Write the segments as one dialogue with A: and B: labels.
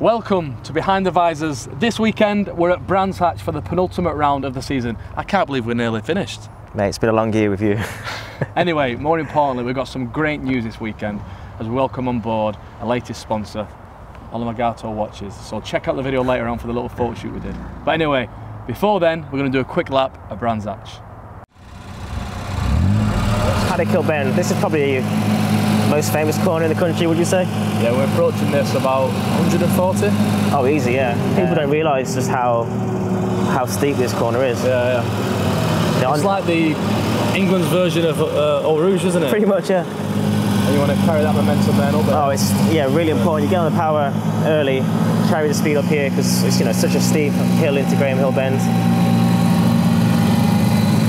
A: Welcome to Behind the Visors. This weekend we're at Brands Hatch for the penultimate round of the season. I can't believe we're nearly finished.
B: Mate, it's been a long year with you.
A: Anyway, more importantly, we've got some great news this weekend as we welcome on board our latest sponsor, Alamagato Watches. So check out the video later on for the little photo shoot we did. But anyway, before then, we're going to do a quick lap at Brands Hatch.
B: Paddock Bend. This is probably most famous corner in the country, would you say?
A: Yeah, we're approaching this about 140.
B: Oh, easy, yeah. People don't realise just how how steep this corner is.
A: Yeah, yeah.
B: Yeah,
A: It's like the England's version of uh, Eau Rouge, isn't it?
B: pretty much, yeah.
A: And you want to carry that momentum then up there.
B: Oh, it's yeah, really important. You get on the power early, carry the speed up here because it's you know such a steep hill into Graham Hill Bend.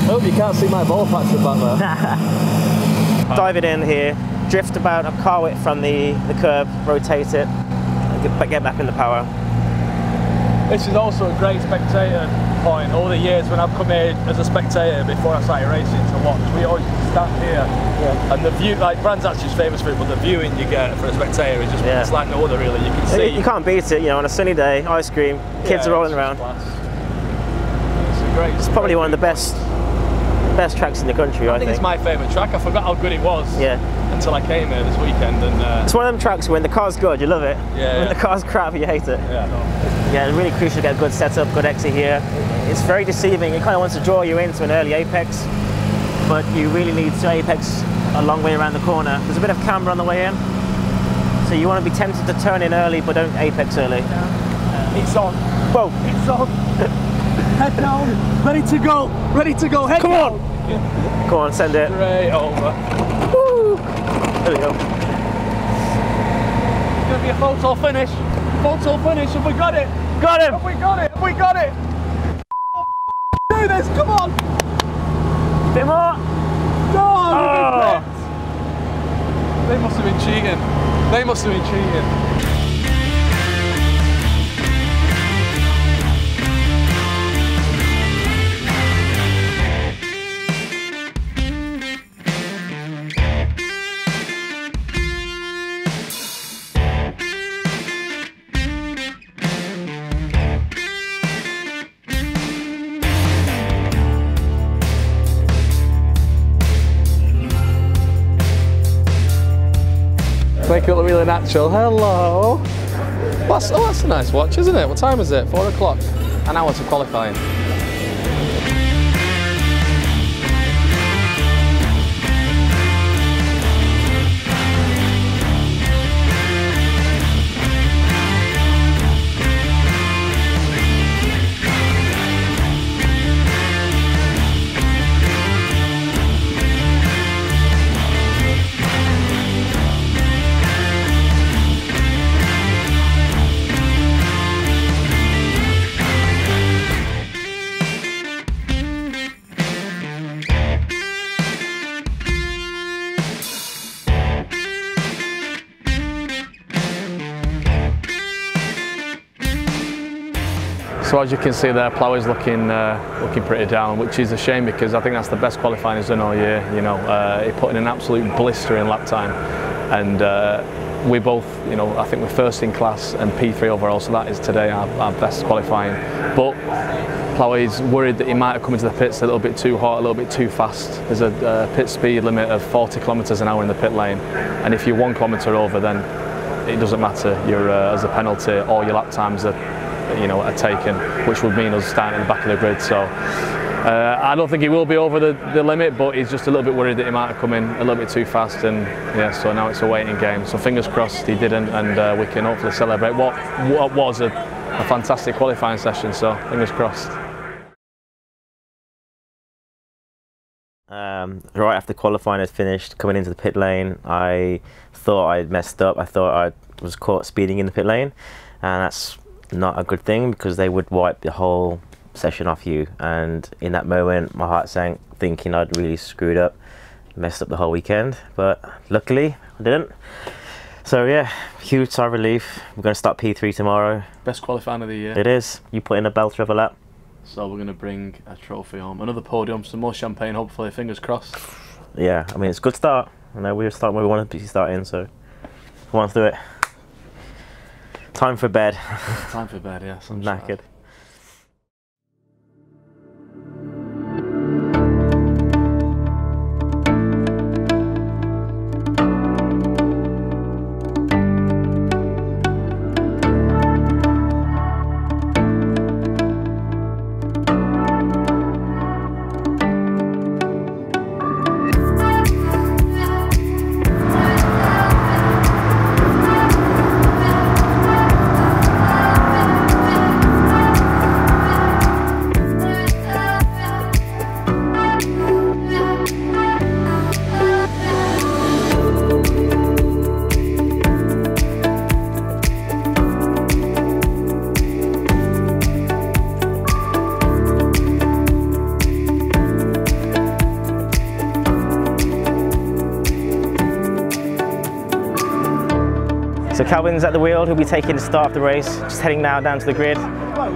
A: I hope you can't see my ball patch back there.
B: Dive it in here, drift about a car width from the the curb, rotate it, and get, get back in the power.
A: This is also a great spectator point. All the years when I've come here as a spectator before I started racing to watch, we always stand here.
B: Yeah.
A: And the view, like Brands actually is famous for it, but the viewing you get for a spectator is just
B: Yeah.
A: it's like no other really. You can see.
B: You can't beat it, you know, on a sunny day, ice cream, kids
A: Yeah,
B: are rolling around.
A: It's great.
B: It's probably one of the best best tracks in the country, I,
A: I think it's my favourite track. I forgot how good it was
B: Yeah.
A: Until I came here this weekend, and uh,
B: It's one of them tracks where when the car's good, you love it.
A: Yeah,
B: When
A: yeah.
B: the car's crap, you hate it.
A: yeah.
B: Yeah, it's really crucial to get a good setup, good exit here. It's very deceiving. It kind of wants to draw you into an early apex, but you really need to apex a long way around the corner. There's a bit of camber on the way in, so you want to be tempted to turn in early, but don't apex early.
A: It's on.
B: Whoa!
A: It's on. Head down. Ready to go. Ready to go. Head
B: Come
A: down.
B: on! Go on, send it.
A: Straight over.
B: There we go.
A: It's gonna be a photo finish. Photo finish. Have we got it?
B: Got him!
A: Have we got it? Have we got it? Do this. Come on.
B: Bit more!
A: No.
B: Oh.
A: They must have been cheating. They must have been cheating. Make it look really natural. Hello. That's, oh, that's a nice watch, isn't it? What time is it? Four o'clock. An hour to qualifying. So as you can see there, Plough is looking uh, looking pretty down, which is a shame because I think that's the best qualifying he's done all year. You know, uh, he put in an absolute blister in lap time, and uh, we both, you know, I think we're first in class and P3 overall, so that is today our, our best qualifying. But Plough is worried that he might have come into the pits a little bit too hot, a little bit too fast. There's a pit speed limit of 40 kilometres an hour in the pit lane, and if you're one kilometre over, then it doesn't matter your uh, as a penalty or your lap times are you know are taken which would mean us starting at the back of the grid. So uh, I don't think he will be over the, the limit but he's just a little bit worried that he might have come in a little bit too fast. And yeah so now it's a waiting game. So fingers crossed he didn't and uh, we can hopefully celebrate what, what was a, a fantastic qualifying session. So fingers crossed.
B: Um, right after qualifying had finished, coming into the pit lane, I thought I'd messed up. I thought I was caught speeding in the pit lane, and that's not a good thing because they would wipe the whole session off you. And in that moment, my heart sank, thinking I'd really screwed up, messed up the whole weekend. But luckily, I didn't. So yeah, huge sigh of relief. We're going to start P3 tomorrow.
A: best qualifying of the year
B: It is. You put in a belter of a lap.
A: so we're going to bring a trophy home another podium some more champagne hopefully fingers crossed
B: Yeah, I mean it's a good start. I know we were starting where we wanted to be starting, so we want to do it. Time for bed.
A: Time for bed, yes.
B: I'm knackered. So Kelvin's at the wheel, he'll be taking the start of the race, just heading now down to the grid.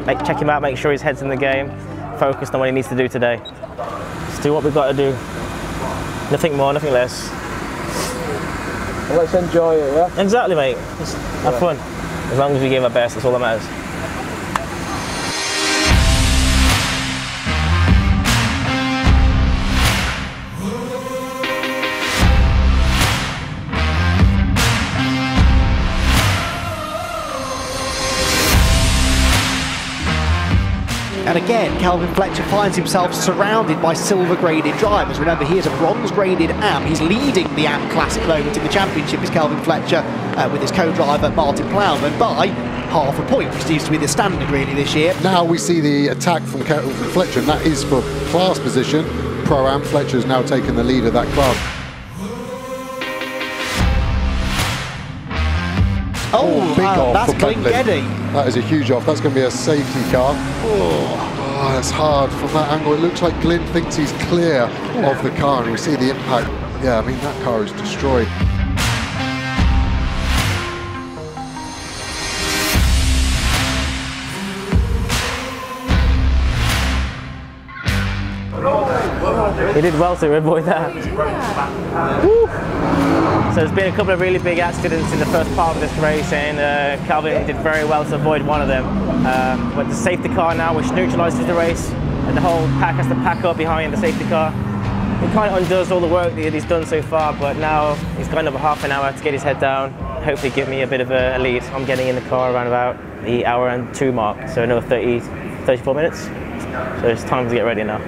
B: Make, check him out, make sure his head's in the game, focused on what he needs to do today. Let's do what we've got to do. Nothing more, nothing less.
A: let's enjoy it, yeah?
B: Exactly, mate. Just have fun. As long as we give our best, that's all that matters.
C: And again, Kelvin Fletcher finds himself surrounded by silver graded drivers. Remember, he is a bronze graded AM. He's leading the AM Classic moment in the championship is Kelvin Fletcher uh, with his co-driver Martin Plowman by half a point, which seems to be the standard really this year.
D: Now we see the attack from Kelvin Fletcher, and that is for class position. Pro Am Fletcher has now taken the lead of that class.
C: Oh,
D: big
C: wow,
D: off
C: that's
D: Bentley.
C: Glenn
D: That is a huge off. That's going to be a safety car. Oh, oh, that's hard from that angle. It looks like Glyn thinks he's clear of the car, and we see the impact. Yeah, I mean that car is destroyed.
B: He did well to avoid that. So there's been a couple of really big accidents in the first part of this race and uh, Kelvin did very well to avoid one of them. Um, but the safety car now, which neutralises the race, and the whole pack has to pack up behind the safety car. It kind of undoes all the work that he's done so far, but now he's got another half an hour to get his head down, hopefully give me a bit of a lead. I'm getting in the car around about the hour and two mark, so another 30, 34 minutes. So it's time to get ready now.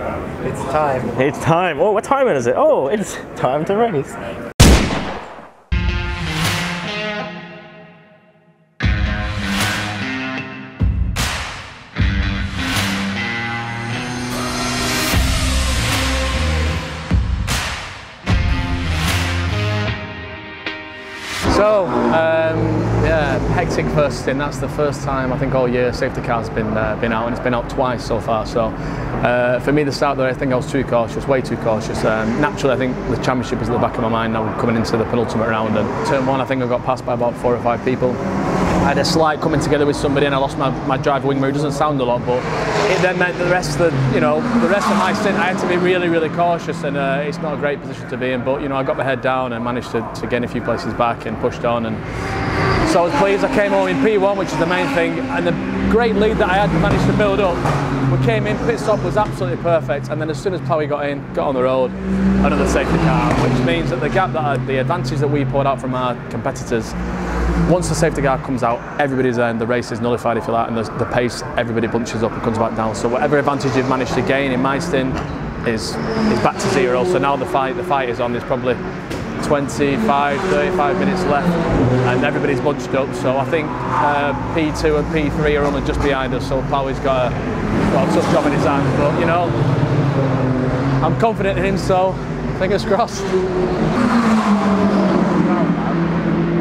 E: It's time.
B: It's time. Oh, what time is it? Oh, it's time to race.
A: So, yeah, hectic first stint. That's the first time I think all year safety car's been uh, been out, and it's been out twice so far. So, uh, for me, the start there, I think I was too cautious, way too cautious. Um, naturally, I think the championship is at the back of my mind now, coming into the penultimate round. And turn one, I think I got passed by about four or five people. I had a slight coming together with somebody, and I lost my, my drive wing mirror. It doesn't sound a lot, but it then meant the rest of the, you know, the rest of my stint, I had to be really, really cautious, and uh, it's not a great position to be in. But you know, I got my head down and managed to, to gain a few places back and pushed on. And so I was pleased. I came home in P1, which is the main thing, and the great lead that I had managed to build up. We came in, pit stop was absolutely perfect, and then as soon as Plowie got in, got on the road, another safety car, which means that the gap that I, the advantage that we pulled out from our competitors once the safety car comes out, everybody's and the race is nullified if you like, and the, the pace, everybody bunches up and comes back down. So whatever advantage you've managed to gain in my is is back to zero. So now the fight the fight is on. There's probably 25, 35 minutes left, and everybody's bunched up. So I think uh, P2 and P3 are only just behind us. So Plowey's got a, got a tough job in his hands, but you know, I'm confident in him. So fingers crossed.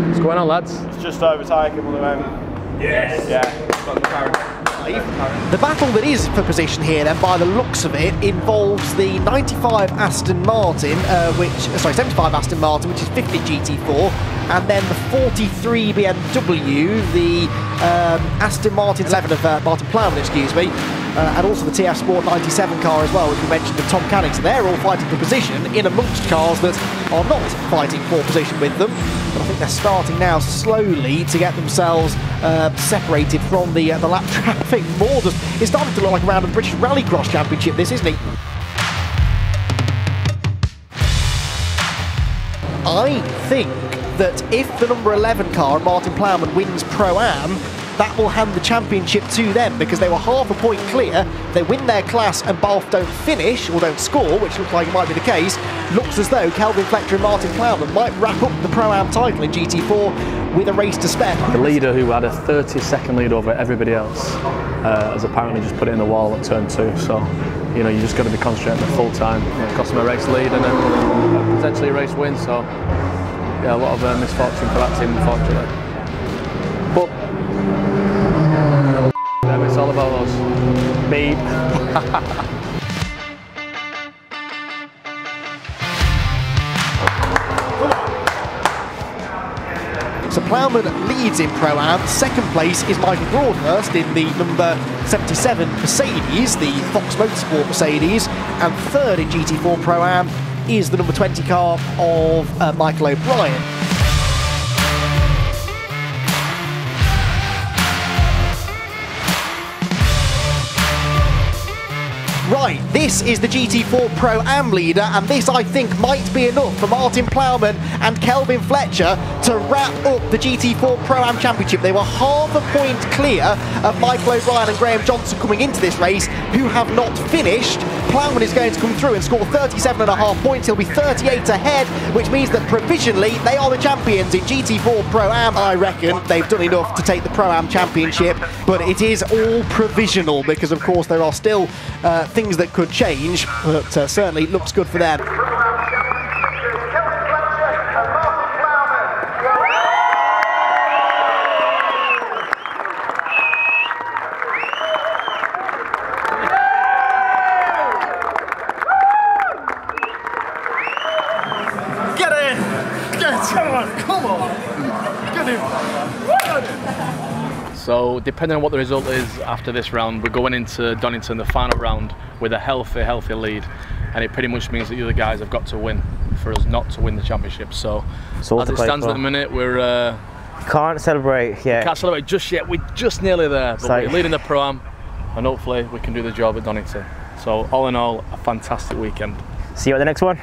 A: What's going on, lads?
E: It's just over tyre at the moment. Yes. Yeah. Got the
C: The battle that is for position here, then, by the looks of it, involves the 95 Aston Martin, uh, which sorry, 75 Aston Martin, which is 50 GT4, and then the 43 BMW, the um, Aston Martin 11 of uh, Martin Plowman, excuse me, uh, and also the TF Sport 97 car as well, which we mentioned of Tom Canning. So they're all fighting for position in amongst cars that are not fighting for position with them. But I think they're starting now slowly to get themselves uh, separated from the uh, the lap traffic more. Just, it's starting to look like a round of the British Rallycross Championship, this, isn't it? I think that if the number 11 car, Martin Plowman, wins Pro-Am, that will hand the championship to them because they were half a point clear. They win their class and Balfe don't finish or don't score, which looks like it might be the case. Looks as though Kelvin Fletcher and Martin Plowman might wrap up the Pro-Am title in GT4 with a race to spare.
A: The leader who had a 30 second lead over everybody else uh, has apparently just put it in the wall at turn two. So, you know, you just got to be concentrating the full time. You know, cost a race lead and then potentially a race win. So, yeah, a lot of uh, misfortune for that team, unfortunately. All about us. Beep.
C: So Plowman leads in Pro-Am. Second place is Michael Broadhurst in the number 77 Mercedes, the Fox Motorsport Mercedes. And third in GT4 Pro-Am is the number 20 car of uh, Michael O'Brien. Right, this is the GT4 Pro-Am leader, and this, I think, might be enough for Martin Plowman and Kelvin Fletcher to wrap up the GT4 Pro-Am Championship. They were half a point clear of Michael O'Brien and Graham Johnson coming into this race, who have not finished. Plowman is going to come through and score 37 and a half points. He'll be 38 ahead, which means that provisionally they are the champions in GT4 Pro-Am. I reckon they've done enough to take the Pro-Am Championship, but it is all provisional because, of course, there are still uh, things that could change, but uh, certainly it looks good for them.
A: So depending on what the result is after this round, we're going into Donington, the final round, with a healthy, healthy lead. And it pretty much means that the other guys have got to win for us not to win the championship. So as it stands
B: for.
A: at the minute, we're uh,
B: Can't celebrate yet.
A: can't celebrate just yet. We're just nearly there, but
B: So-
A: we're leading the pro-am, and hopefully we can do the job at Donington. So all in all, a fantastic weekend.
B: See you at the next one.